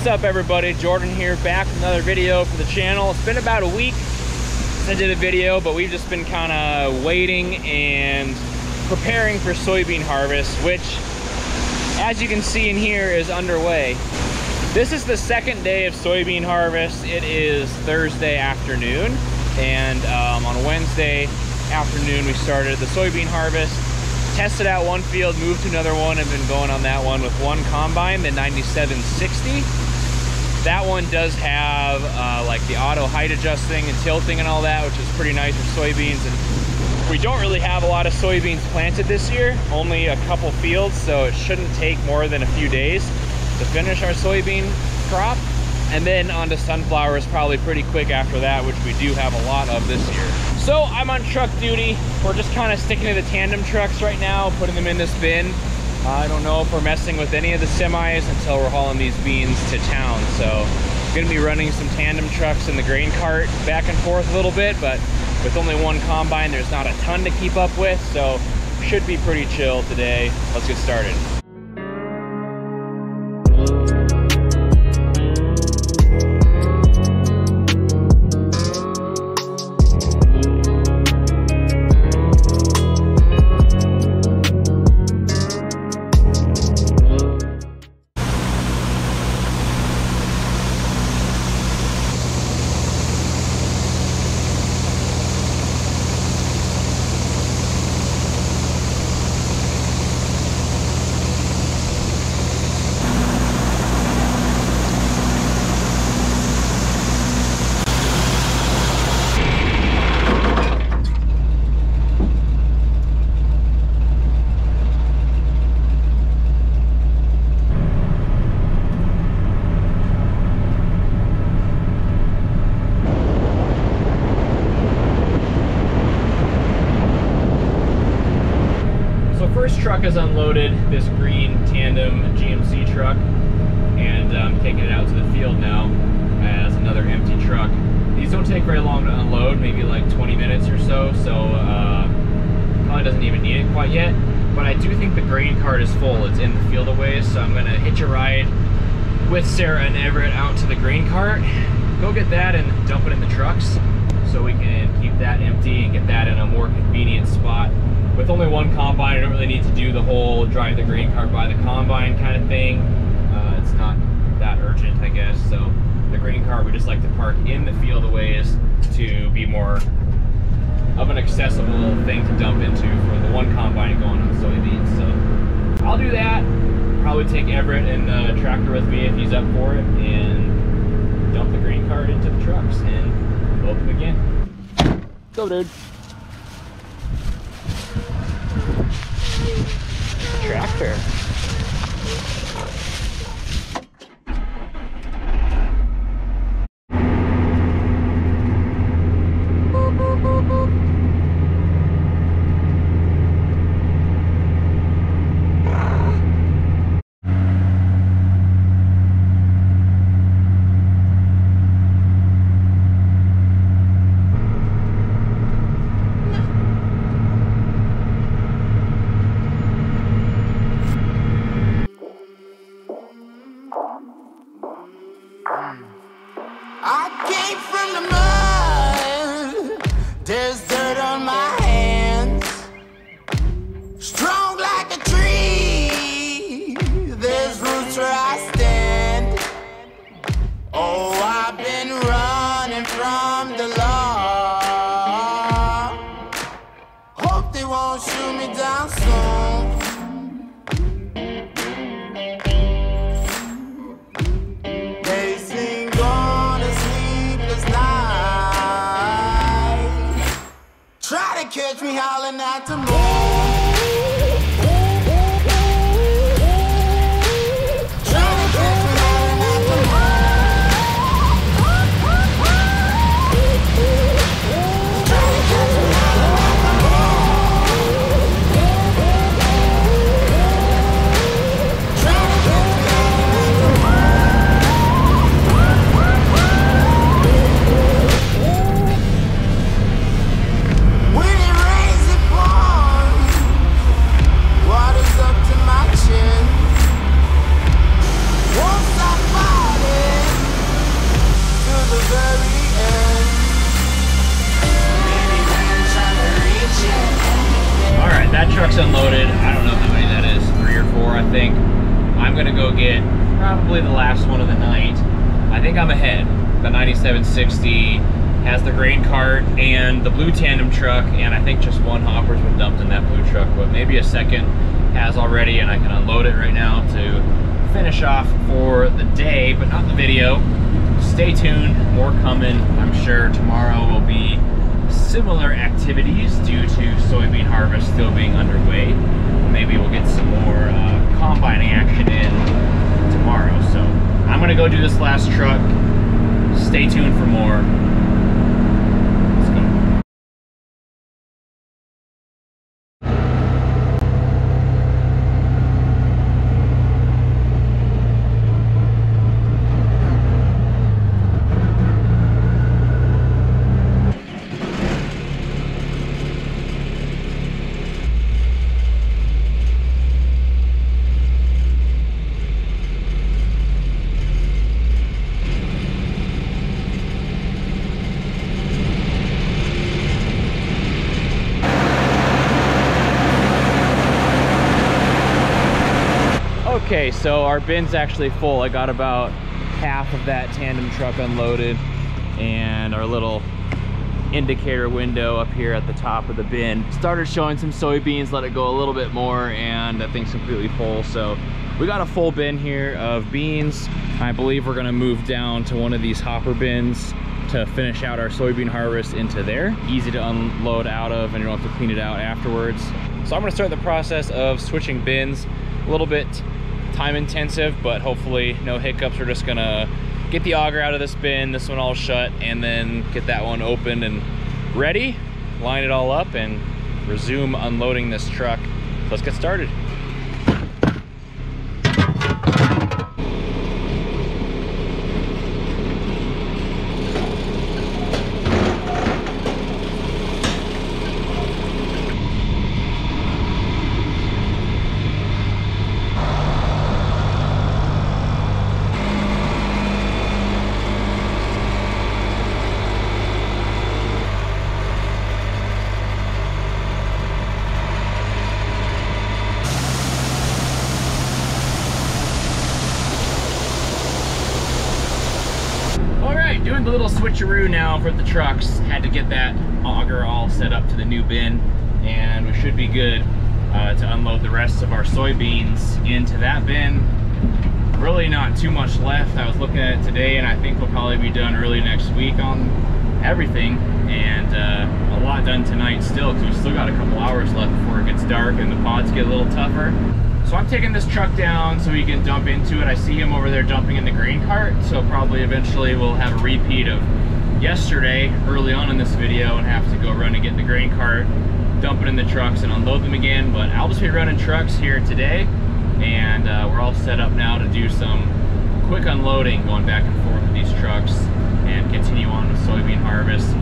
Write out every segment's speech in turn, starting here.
What's up everybody? Jordan here back with another video for the channel. It's been about a week since I did a video, but we've just been kind of waiting and preparing for soybean harvest, which as you can see in here is underway. This is the second day of soybean harvest. It is Thursday afternoon and um, on Wednesday afternoon we started the soybean harvest tested out one field moved to another one and been going on that one with one combine the 9760 that one does have uh, like the auto height adjusting and tilting and all that which is pretty nice for soybeans. And we don't really have a lot of soybeans planted this year only a couple fields so it shouldn't take more than a few days to finish our soybean crop. And then onto sunflowers probably pretty quick after that which we do have a lot of this year. So i'm on truck duty. We're just kind of sticking to the tandem trucks right now putting them in this bin i don't know if we're messing with any of the semis until we're hauling these beans to town so gonna be running some tandem trucks in the grain cart back and forth a little bit but with only one combine there's not a ton to keep up with so should be pretty chill today. Let's get started truck is unloaded, this green tandem GMC truck, and I'm um, taking it out to the field now as another empty truck. These don't take very long to unload, maybe like 20 minutes or so, so uh, probably doesn't even need it quite yet. But I do think the grain cart is full. It's in the field a ways, so I'm gonna hitch a ride with Sarah and Everett out to the grain cart, go get that and dump it in the trucks so we can keep that empty and get that in a more convenient spot with only one combine, I don't really need to do the whole drive the grain cart by the combine kind of thing. Uh, it's not that urgent, I guess. So the grain cart, we just like to park in the field a ways to be more of an accessible thing to dump into for the one combine going on soybeans. So I'll do that. Probably take Everett and the tractor with me if he's up for it and dump the grain cart into the trucks and load them again. Go, dude. Tractor. Catch me howling at the think. I'm gonna go get probably the last one of the night. I think I'm ahead. The 9760 has the grain cart and the blue tandem truck, and I think just one hopper's been dumped in that blue truck, but maybe a second has already, and I can unload it right now to finish off for the day, but not the video. Stay tuned, more coming. I'm sure tomorrow will be similar activities due to soybean harvest still being underway. Maybe we'll get some more uh, combining action in tomorrow. So I'm gonna go do this last truck. Stay tuned for more. Let's go. Okay, so our bin's actually full. I got about half of that tandem truck unloaded and our little indicator window up here at the top of the bin started showing some soybeans, let it go a little bit more and that thing's completely full. So we got a full bin here of beans. I believe we're gonna move down to one of these hopper bins to finish out our soybean harvest into there. Easy to unload out of and you don't have to clean it out afterwards. So I'm gonna start the process of switching bins. A little bit time intensive, but hopefully no hiccups. We're just gonna get the auger out of this bin, this one all shut, and then get that one open and ready, line it all up, and resume unloading this truck. So let's get started. All right, doing the little switcheroo now for the trucks. Had to get that auger all set up to the new bin, and we should be good uh, to unload the rest of our soybeans into that bin. Really not too much left. I was looking at it today, and I think we'll probably be done early next week on everything, and uh, a lot done tonight still, because we still got a couple hours left before it gets dark and the pods get a little tougher. So I'm taking this truck down so he can dump into it. I see him over there dumping in the grain cart, so probably eventually we'll have a repeat of yesterday early on in this video and have to go run and get the grain cart, dump it in the trucks and unload them again. But I'll just be running trucks here today and uh, we're all set up now to do some quick unloading going back and forth with these trucks and continue on with soybean harvest.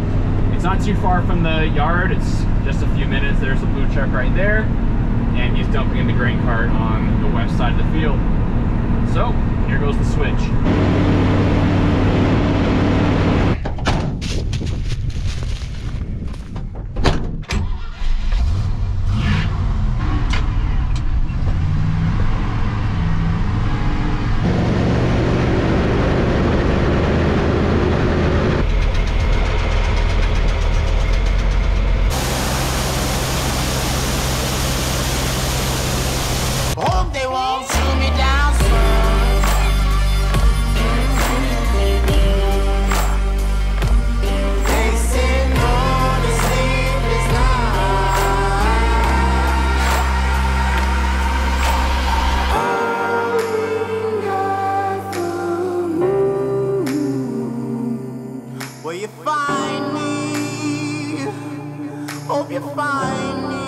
It's not too far from the yard, it's just a few minutes. There's a blue truck right there and he's dumping in the grain cart on the west side of the field. So, here goes the switch. You find me? Hope you find me.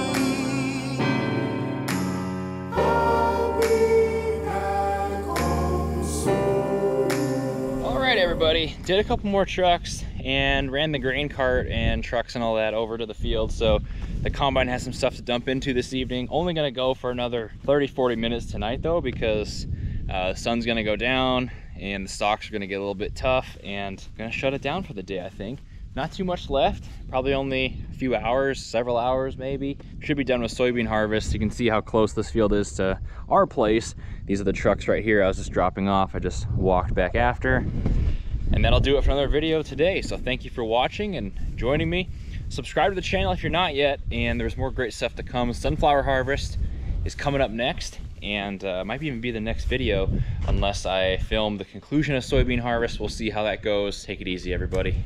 All right, everybody. Did a couple more trucks and ran the grain cart and trucks and all that over to the field. So the combine has some stuff to dump into this evening. Only gonna go for another 30, 40 minutes tonight though, because uh, the sun's gonna go down and the stalks are gonna get a little bit tough and I'm gonna shut it down for the day, I think. not too much left. Probably only a few hours, several hours maybe. Should be done with soybean harvest. You can see how close this field is to our place. These are the trucks right here I was just dropping off. I just walked back after. And that'll do it for another video today. So thank you for watching and joining me. Subscribe to the channel if you're not yet, and there's more great stuff to come. Sunflower harvest is coming up next, and uh, might even be the next video unless I film the conclusion of soybean harvest. We'll see how that goes. Take it easy, everybody.